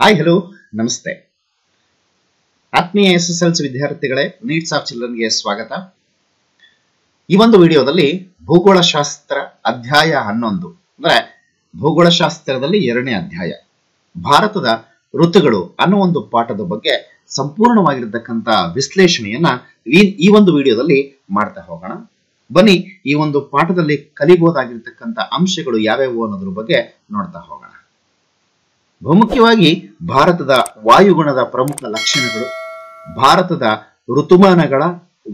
Hi hello ನಮಸ್ತೆ. ಆತ್ಮೀಯ S S L C ವಿದ್ಯಾರ್ಥಿಗಳೇ ನೀಟ್ಸ್ ಆಫ್ ಚಿಲ್ಡ್ರನ್ಗೆ ಸ್ವಾಗತ. ಈ ಒಂದು ವಿಡಿಯೋದಲ್ಲಿ ಭೂಗೋಳಶಾಸ್ತ್ರ ಅಧ್ಯಾಯ ಹನ್ನೊಂದು, ಅಂದ್ರೆ ಭೂಗೋಳಶಾಸ್ತ್ರದಲ್ಲಿ ಎರಡನೇ ಅಧ್ಯಾಯ. ಭಾರತದ ಋತುಗಳು ಅನ್ನೋ ಒಂದು ಪಾಠದ ಬಗ್ಗೆ ಸಂಪೂರ್ಣವಾಗಿರ್ತಕ್ಕಂಥ ವಿಶ್ಲೇಷಣೆಯನ್ನ ಈ ಒಂದು ವಿಡಿಯೋದಲ್ಲಿ ಮಾಡ್ತಾ ಹೋಗೋಣ. ಬನ್ನಿ, ಈ ಒಂದು ಪಾಠದಲ್ಲಿ ಕಲಿಬಹುದಾಗಿರ್ತಕ್ಕಂಥ ಅಂಶಗಳು ಯಾವ್ಯಾವು ಅನ್ನೋದ್ರ ಬಗ್ಗೆ ನೋಡ್ತಾ ಹೋಗೋಣ. ಬಹುಮುಖ್ಯವಾಗಿ ಭಾರತದ ವಾಯುಗುಣದ ಪ್ರಮುಖ ಲಕ್ಷಣಗಳು. ಭಾರತದ ಋತುಮಾನಗಳ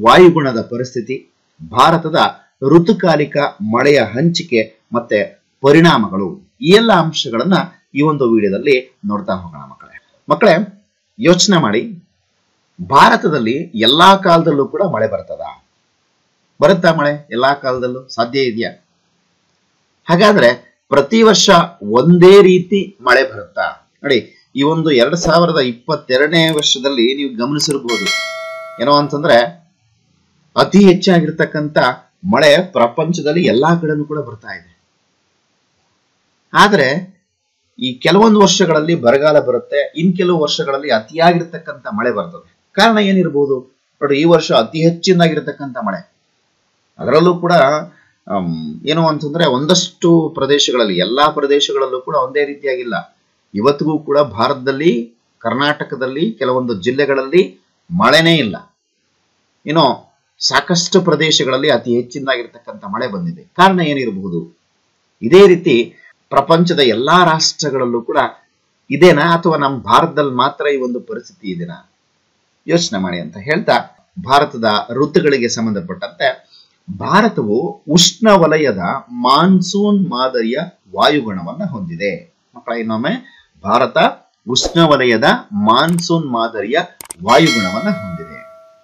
ವಾಯುಗುಣದ ಪರಿಸ್ಥಿತಿ, ಭಾರತದ ಋತುಕಾಲಿಕ ಮಳೆಯ ಹಂಚಿಕೆ ಮತ್ತೆ ಪರಿಣಾಮಗಳು ಈ ಎಲ್ಲ ಅಂಶಗಳನ್ನ ಈ ಒಂದು ವಿಡಿಯೋದಲ್ಲಿ ನೋಡ್ತಾ ಹೋಗೋಣ ಮಕ್ಕಳೇ. ಮಕ್ಕಳೇ, ಯೋಚನೆ ಮಾಡಿ. ಭಾರತದಲ್ಲಿ ಎಲ್ಲಾ ಕಾಲದಲ್ಲೂ ಕೂಡ ಮಳೆ ಬರ್ತದ. ಬರುತ್ತಾ ಮಳೆ ಎಲ್ಲಾ ಕಾಲದಲ್ಲೂ? ಸಾಧ್ಯ ಇದೆಯಾ? ಹಾಗಾದ್ರೆ ಪ್ರತಿ ವರ್ಷ ಒಂದೇ ರೀತಿ ಮಳೆ ಬರುತ್ತಾ? ನೋಡಿ, ಈ ಒಂದು ಎರಡ್ ಸಾವಿರದ ಇಪ್ಪತ್ತೆರಡನೇ ವರ್ಷದಲ್ಲಿ ನೀವು ಗಮನಿಸಿರ್ಬೋದು ಏನೋ ಅಂತಂದ್ರೆ, ಅತಿ ಹೆಚ್ಚಾಗಿರ್ತಕ್ಕಂಥ ಮಳೆ ಪ್ರಪಂಚದಲ್ಲಿ ಎಲ್ಲಾ ಕಡೆನೂ ಕೂಡ ಬರ್ತಾ ಇದೆ. ಆದ್ರೆ, ಈ ಕೆಲವೊಂದು ವರ್ಷಗಳಲ್ಲಿ ಬರಗಾಲ ಬರುತ್ತೆ, ಇನ್ ಕೆಲವು ವರ್ಷಗಳಲ್ಲಿ ಅತಿಯಾಗಿರ್ತಕ್ಕಂಥ ಮಳೆ ಬರ್ತದೆ. ಕಾರಣ ಏನಿರ್ಬೋದು ನೋಡಿ, ಈ ವರ್ಷ ಅತಿ ಹೆಚ್ಚಿನದಾಗಿರ್ತಕ್ಕಂಥ ಮಳೆ. ಅದರಲ್ಲೂ ಕೂಡ ಏನು ಅಂತಂದ್ರೆ ಒಂದಷ್ಟು ಪ್ರದೇಶಗಳಲ್ಲಿ, ಎಲ್ಲಾ ಪ್ರದೇಶಗಳಲ್ಲೂ ಕೂಡ ಒಂದೇ ರೀತಿಯಾಗಿಲ್ಲ. ಇವತ್ತಿಗೂ ಕೂಡ ಭಾರತದಲ್ಲಿ, ಕರ್ನಾಟಕದಲ್ಲಿ, ಕೆಲವೊಂದು ಜಿಲ್ಲೆಗಳಲ್ಲಿ ಮಳೆನೇ ಇಲ್ಲ. ಏನೋ ಸಾಕಷ್ಟು ಪ್ರದೇಶಗಳಲ್ಲಿ ಅತಿ ಹೆಚ್ಚಿನದಾಗಿರ್ತಕ್ಕಂಥ ಮಳೆ ಬಂದಿದೆ. ಕಾರಣ ಏನಿರಬಹುದು? ಇದೇ ರೀತಿ ಪ್ರಪಂಚದ ಎಲ್ಲಾ ರಾಷ್ಟ್ರಗಳಲ್ಲೂ ಕೂಡ ಇದೇನಾ ಅಥವಾ ನಮ್ಮ ಭಾರತದಲ್ಲಿ ಮಾತ್ರ ಈ ಒಂದು ಪರಿಸ್ಥಿತಿ ಇದೆನಾ? ಯೋಚನೆ ಮಾಡಿ ಅಂತ ಹೇಳ್ತಾ, ಭಾರತದ ಋತುಗಳಿಗೆ ಸಂಬಂಧಪಟ್ಟಂತೆ ಭಾರತವು ಉಷ್ಣವಲಯದ ಮಾನ್ಸೂನ್ ಮಾದರಿಯ ವಾಯುಗುಣವನ್ನು ಹೊಂದಿದೆ. ಮಕ್ಕಳ, ಇನ್ನೊಮ್ಮೆ ಭಾರತ ಉಷ್ಣವಲಯದ ಮಾನ್ಸೂನ್ ಮಾದರಿಯ ವಾಯುಗುಣವನ್ನ ಹೊಂದಿದೆ.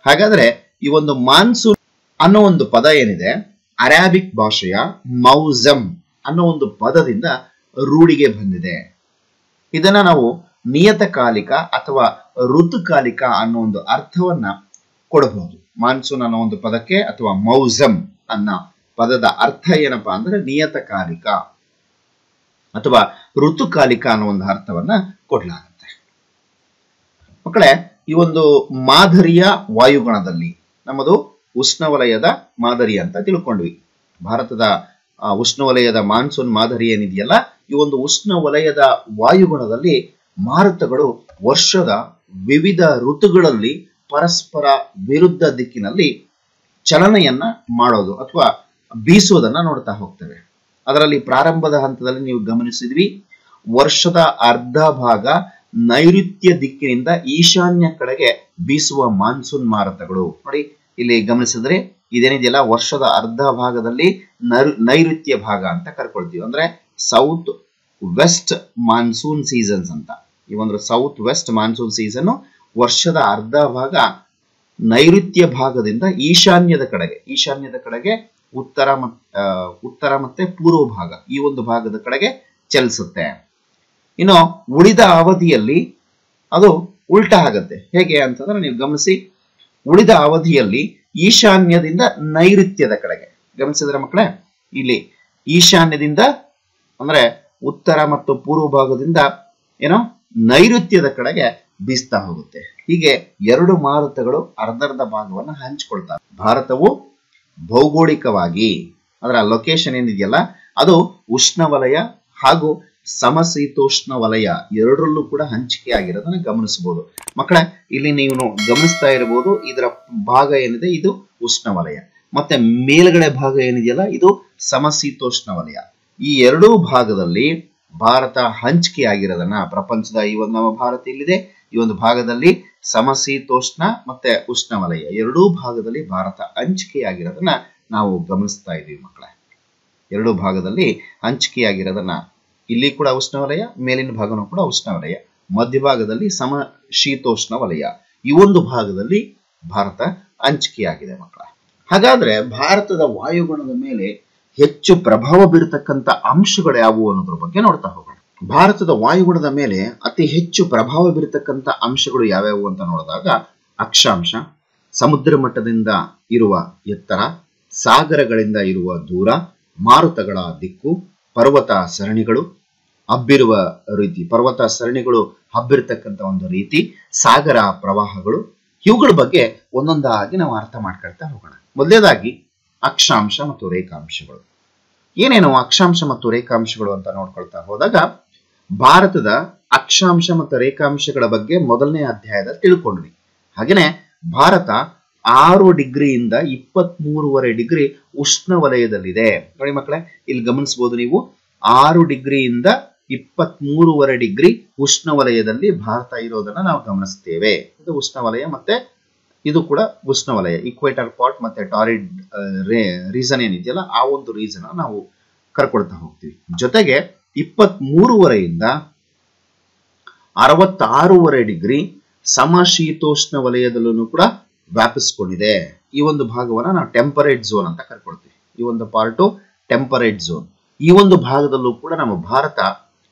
ಹಾಗಾದ್ರೆ ಈ ಒಂದು ಮಾನ್ಸೂನ್ ಅನ್ನೋ ಒಂದು ಪದ ಏನಿದೆ? ಅರಾಬಿಕ್ ಭಾಷೆಯ ಮೌಸಮ್ ಅನ್ನೋ ಒಂದು ಪದದಿಂದ ರೂಢಿಗೆ ಬಂದಿದೆ. ಇದನ್ನ ನಾವು ನಿಯತಕಾಲಿಕ ಅಥವಾ ಋತುಕಾಲಿಕ ಅನ್ನೋ ಒಂದು ಅರ್ಥವನ್ನ ಕೊಡಬಹುದು. ಮಾನ್ಸೂನ್ ಅನ್ನೋ ಒಂದು ಪದಕ್ಕೆ ಅಥವಾ ಮೌಸಮ್ ಅನ್ನ ಪದದ ಅರ್ಥ ಏನಪ್ಪಾ ಅಂದ್ರೆ ನಿಯತಕಾಲಿಕ ಅಥವಾ ಋತುಕಾಲಿಕ ಅನ್ನೋ ಒಂದು ಅರ್ಥವನ್ನ ಕೊಡಲಾಗುತ್ತೆ. ಮಕ್ಕಳೇ, ಈ ಒಂದು ಮಾದರಿಯ ವಾಯುಗುಣದಲ್ಲಿ ನಮ್ಮದು ಉಷ್ಣವಲಯದ ಮಾದರಿ ಅಂತ ತಿಳ್ಕೊಂಡ್ವಿ. ಭಾರತದ ಉಷ್ಣವಲಯದ ಮಾನ್ಸೂನ್ ಮಾದರಿ ಏನಿದೆಯಲ್ಲ, ಈ ಒಂದು ಉಷ್ಣವಲಯದ ವಾಯುಗುಣದಲ್ಲಿ ಮಾರುತಗಳು ವರ್ಷದ ವಿವಿಧ ಋತುಗಳಲ್ಲಿ ಪರಸ್ಪರ ವಿರುದ್ಧ ದಿಕ್ಕಿನಲ್ಲಿ ಚಲನೆಯನ್ನ ಮಾಡೋದು ಅಥವಾ ಬೀಸುವುದನ್ನ ನೋಡ್ತಾ ಹೋಗ್ತೇವೆ. ಅದರಲ್ಲಿ ಪ್ರಾರಂಭದ ಹಂತದಲ್ಲಿ ನೀವು ಗಮನಿಸಿದ್ವಿ, ವರ್ಷದ ಅರ್ಧ ಭಾಗ ನೈಋತ್ಯ ದಿಕ್ಕಿನಿಂದ ಈಶಾನ್ಯ ಕಡೆಗೆ ಬೀಸುವ ಮಾನ್ಸೂನ್ ಮಾರುತಗಳು. ನೋಡಿ, ಇಲ್ಲಿ ಗಮನಿಸಿದ್ರೆ ಇದೇನಿದೆಯಲ್ಲ, ವರ್ಷದ ಅರ್ಧ ಭಾಗದಲ್ಲಿ ನೈಋ- ನೈಋತ್ಯ ಭಾಗ ಅಂತ ಕರ್ಕೊಳ್ತೀವಿ. ಅಂದ್ರೆ ಸೌತ್ ವೆಸ್ಟ್ ಮಾನ್ಸೂನ್ ಸೀಸನ್ಸ್ ಅಂತ. ಈ ಒಂದು ಸೌತ್ ವೆಸ್ಟ್ ಮಾನ್ಸೂನ್ ಸೀಸನ್ ವರ್ಷದ ಅರ್ಧ ಭಾಗ ನೈಋತ್ಯ ಭಾಗದಿಂದ ಈಶಾನ್ಯದ ಕಡೆಗೆ ಈಶಾನ್ಯದ ಕಡೆಗೆ ಉತ್ತರ ಉತ್ತರ ಮತ್ತೆ ಪೂರ್ವ ಭಾಗ ಈ ಒಂದು ಭಾಗದ ಕಡೆಗೆ ಚಲಿಸುತ್ತೆ. ಇನ್ನು ಉಳಿದ ಅವಧಿಯಲ್ಲಿ ಅದು ಉಲ್ಟಾ ಆಗತ್ತೆ. ಹೇಗೆ ಅಂತಂದ್ರೆ ನೀವು ಗಮನಿಸಿ, ಉಳಿದ ಅವಧಿಯಲ್ಲಿ ಈಶಾನ್ಯದಿಂದ ನೈಋತ್ಯದ ಕಡೆಗೆ, ಗಮನಿಸಿದ್ರೆ ಮಕ್ಕಳೇ, ಇಲ್ಲಿ ಈಶಾನ್ಯದಿಂದ ಅಂದ್ರೆ ಉತ್ತರ ಮತ್ತು ಪೂರ್ವ ಭಾಗದಿಂದ ಏನೋ ನೈಋತ್ಯದ ಕಡೆಗೆ ಬೀಸ್ತಾ ಹೋಗುತ್ತೆ. ಹೀಗೆ ಎರಡು ಮಾರುತಗಳು ಅರ್ಧರ್ಧ ಭಾಗವನ್ನು ಹಂಚಿಕೊಳ್ತಾರೆ ಭಾರತವು ಭೌಗೋಳಿಕವಾಗಿ ಅದರ ಲೊಕೇಶನ್ ಏನಿದೆಯಲ್ಲ, ಅದು ಉಷ್ಣವಲಯ ಹಾಗೂ ಸಮಶೀತೋಷ್ಣ ವಲಯ ಎರಡರಲ್ಲೂ ಕೂಡ ಹಂಚಿಕೆ ಆಗಿರೋದನ್ನ ಗಮನಿಸಬಹುದು. ಮಕ್ಕಳೇ, ಇಲ್ಲಿ ನೀವು ಗಮನಿಸ್ತಾ ಇರಬಹುದು, ಇದರ ಭಾಗ ಏನಿದೆ, ಇದು ಉಷ್ಣವಲಯ. ಮತ್ತೆ ಮೇಲ್ಗಡೆ ಭಾಗ ಏನಿದೆಯಲ್ಲ, ಇದು ಸಮಶೀತೋಷ್ಣ ವಲಯ. ಈ ಎರಡೂ ಭಾಗದಲ್ಲಿ ಭಾರತ ಹಂಚಿಕೆ ಆಗಿರೋದನ್ನ ಪ್ರಪಂಚದ ಈ ಒಂದು ನಮ್ಮ ಭಾರತ ಇಲ್ಲಿದೆ ಈ ಒಂದು ಭಾಗದಲ್ಲಿ ಸಮಶೀತೋಷ್ಣ ಮತ್ತೆ ಉಷ್ಣವಲಯ. ಎರಡೂ ಭಾಗದಲ್ಲಿ ಭಾರತ ಹಂಚಿಕೆಯಾಗಿರೋದನ್ನ ನಾವು ಗಮನಿಸ್ತಾ ಇದ್ದೀವಿ ಮಕ್ಕಳೇ. ಎರಡೂ ಭಾಗದಲ್ಲಿ ಹಂಚಿಕೆಯಾಗಿರೋದನ್ನ ಇಲ್ಲಿ ಕೂಡ ಉಷ್ಣವಲಯ, ಮೇಲಿನ ಭಾಗನೂ ಕೂಡ ಉಷ್ಣವಲಯ. ಮಧ್ಯಭಾಗದಲ್ಲಿ ಸಮ ಶೀತೋಷ್ಣ ವಲಯ ಈ ಒಂದು ಭಾಗದಲ್ಲಿ ಭಾರತ ಹಂಚಿಕೆಯಾಗಿದೆ ಮಕ್ಕಳ. ಹಾಗಾದ್ರೆ ಭಾರತದ ವಾಯುಗುಣದ ಮೇಲೆ ಹೆಚ್ಚು ಪ್ರಭಾವ ಬೀರತಕ್ಕಂಥ ಅಂಶಗಳು ಯಾವುವು ಅನ್ನೋದ್ರ ಬಗ್ಗೆ ನೋಡ್ತಾ ಹೋಗೋಣ. ಭಾರತದ ವಾಯುಗುಣದ ಮೇಲೆ ಅತಿ ಹೆಚ್ಚು ಪ್ರಭಾವ ಬೀರತಕ್ಕಂಥ ಅಂಶಗಳು ಯಾವ್ಯಾವು ಅಂತ ನೋಡಿದಾಗ ಅಕ್ಷಾಂಶ, ಸಮುದ್ರ ಮಟ್ಟದಿಂದ ಇರುವ ಎತ್ತರ, ಸಾಗರಗಳಿಂದ ಇರುವ ದೂರ, ಮಾರುತಗಳ ದಿಕ್ಕು, ಪರ್ವತ ಸರಣಿಗಳು, ಹಬ್ಬಿರುವ ರೀತಿ, ಪರ್ವತ ಸರಣಿಗಳು ಹಬ್ಬಿರತಕ್ಕಂಥ ಒಂದು ರೀತಿ, ಸಾಗರ ಪ್ರವಾಹಗಳು, ಇವುಗಳ ಬಗ್ಗೆ ಒಂದೊಂದಾಗಿ ನಾವು ಅರ್ಥ ಮಾಡ್ಕೊಳ್ತಾ ಹೋಗೋಣ. ಮೊದಲೇದಾಗಿ ಅಕ್ಷಾಂಶ ಮತ್ತು ರೇಖಾಂಶಗಳು. ಏನೇನು ಅಕ್ಷಾಂಶ ಮತ್ತು ರೇಖಾಂಶಗಳು ಅಂತ ನೋಡ್ಕೊಳ್ತಾ ಹೋದಾಗ ಭಾರತದ ಅಕ್ಷಾಂಶ ಮತ್ತು ರೇಖಾಂಶಗಳ ಬಗ್ಗೆ ಮೊದಲನೇ ಅಧ್ಯಾಯದ ತಿಳ್ಕೊಂಡ್ವಿ. ಹಾಗೇನೆ ಭಾರತ ಆರು ಡಿಗ್ರಿಯಿಂದ ಇಪ್ಪತ್ತ್ ಮೂರುವರೆ ಡಿಗ್ರಿ ಉಷ್ಣ ವಲಯದಲ್ಲಿದೆ. ನೋಡಿ ಮಕ್ಕಳೇ, ಇಲ್ಲಿ ಗಮನಿಸಬಹುದು ನೀವು. ಆರು ಡಿಗ್ರಿಯಿಂದ ಇಪ್ಪತ್ತ್ ಮೂರುವರೆ ಡಿಗ್ರಿ ಉಷ್ಣ ವಲಯದಲ್ಲಿ ಭಾರತ ಇರೋದನ್ನ ನಾವು ಗಮನಿಸ್ತೇವೆ. ಇದು ಉಷ್ಣ ವಲಯ ಮತ್ತೆ ಇದು ಕೂಡ ಉಷ್ಣ ವಲಯ. ಇಕ್ವೇಟರ್ ಪಾಟ್ ಮತ್ತೆ ಟಾರಿಡ್ ರೀಸನ್ ಏನಿದೆಯಲ್ಲ, ಆ ಒಂದು ರೀಸನ್ ನಾವು ಕರ್ಕೊಳ್ತಾ ಹೋಗ್ತೀವಿ. ಜೊತೆಗೆ ಇಪ್ಪತ್ತ್ ಮೂರುವರೆಯಿಂದ ಅರವತ್ತಾರೂವರೆ ಡಿಗ್ರಿ ಸಮಶೀತೋಷ್ಣ ವಲಯದಲ್ಲೂ ಕೂಡ ವ್ಯಾಪಿಸ್ಕೊಂಡಿದೆ. ಈ ಒಂದು ಭಾಗವನ್ನ ನಾವು ಟೆಂಪರೇಟ್ ಝೋನ್ ಅಂತ ಕರ್ಕೊಳ್ತೀವಿ. ಈ ಒಂದು ಪಾರ್ಟು ಟೆಂಪರೇಟ್ ಝೋನ್ ಈ ಒಂದು ಭಾಗದಲ್ಲೂ ಕೂಡ ನಮ್ಮ ಭಾರತ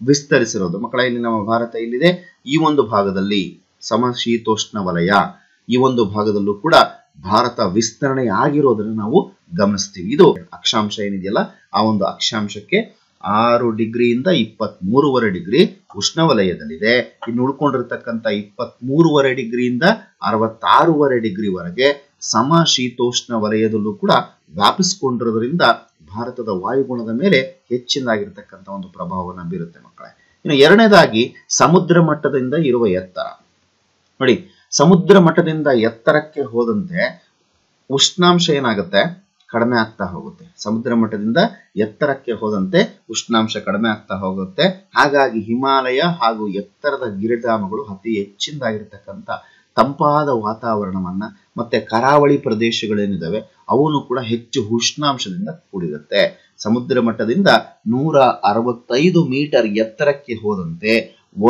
ವಿಸ್ತರಿಸಿರೋದು. ಮಕ್ಕಳ, ಇಲ್ಲಿ ನಮ್ಮ ಭಾರತ ಇಲ್ಲಿದೆ ಈ ಒಂದು ಭಾಗದಲ್ಲಿ ಸಮಶೀತೋಷ್ಣ ವಲಯ. ಈ ಒಂದು ಭಾಗದಲ್ಲೂ ಕೂಡ ಭಾರತ ವಿಸ್ತರಣೆ ಆಗಿರೋದನ್ನು ನಾವು ಗಮನಿಸ್ತೀವಿ. ಇದು ಅಕ್ಷಾಂಶ ಏನಿದೆಯಲ್ಲ, ಆ ಒಂದು ಅಕ್ಷಾಂಶಕ್ಕೆ ಆರು ಡಿಗ್ರಿಯಿಂದ ಇಪ್ಪತ್ತ್ ಮೂರುವರೆ ಡಿಗ್ರಿ ಉಷ್ಣವಲಯದಲ್ಲಿದೆ. ಇನ್ನು ಉಳ್ಕೊಂಡಿರ್ತಕ್ಕಂಥ ಇಪ್ಪತ್ತ್ ಮೂರುವರೆ ಡಿಗ್ರಿಯಿಂದ ಅರವತ್ತಾರೂವರೆ ಡಿಗ್ರಿವರೆಗೆ ಸಮಶೀತೋಷ್ಣ ವಲಯದಲ್ಲೂ ಕೂಡ ವ್ಯಾಪಿಸಿಕೊಂಡಿರೋದ್ರಿಂದ ಭಾರತದ ವಾಯುಗುಣದ ಮೇಲೆ ಹೆಚ್ಚಿನದಾಗಿರ್ತಕ್ಕಂಥ ಒಂದು ಪ್ರಭಾವವನ್ನು ಬೀರುತ್ತೆ ಮಕ್ಕಳೇ. ಇನ್ನು ಎರಡನೇದಾಗಿ ಸಮುದ್ರ ಮಟ್ಟದಿಂದ ಇರುವ ಎತ್ತರ. ನೋಡಿ, ಸಮುದ್ರ ಮಟ್ಟದಿಂದ ಎತ್ತರಕ್ಕೆ ಹೋದಂತೆ ಉಷ್ಣಾಂಶ ಏನಾಗುತ್ತೆ? ಕಡಿಮೆ ಆಗ್ತಾ ಹೋಗುತ್ತೆ. ಸಮುದ್ರ ಮಟ್ಟದಿಂದ ಎತ್ತರಕ್ಕೆ ಹೋದಂತೆ ಉಷ್ಣಾಂಶ ಕಡಿಮೆ ಆಗ್ತಾ ಹೋಗುತ್ತೆ. ಹಾಗಾಗಿ ಹಿಮಾಲಯ ಹಾಗೂ ಎತ್ತರದ ಗಿರಿಧಾಮಗಳು ಅತಿ ಹೆಚ್ಚಿನದಾಗಿರ್ತಕ್ಕಂಥ ತಂಪಾದ ವಾತಾವರಣವನ್ನ ಮತ್ತೆ ಕರಾವಳಿ ಪ್ರದೇಶಗಳೇನಿದಾವೆ, ಅವನು ಕೂಡ ಹೆಚ್ಚು ಉಷ್ಣಾಂಶದಿಂದ ಕೂಡಿರುತ್ತೆ. ಸಮುದ್ರ ಮಟ್ಟದಿಂದ ನೂರ ಅರವತ್ತೈದು ಮೀಟರ್ ಎತ್ತರಕ್ಕೆ ಹೋದಂತೆ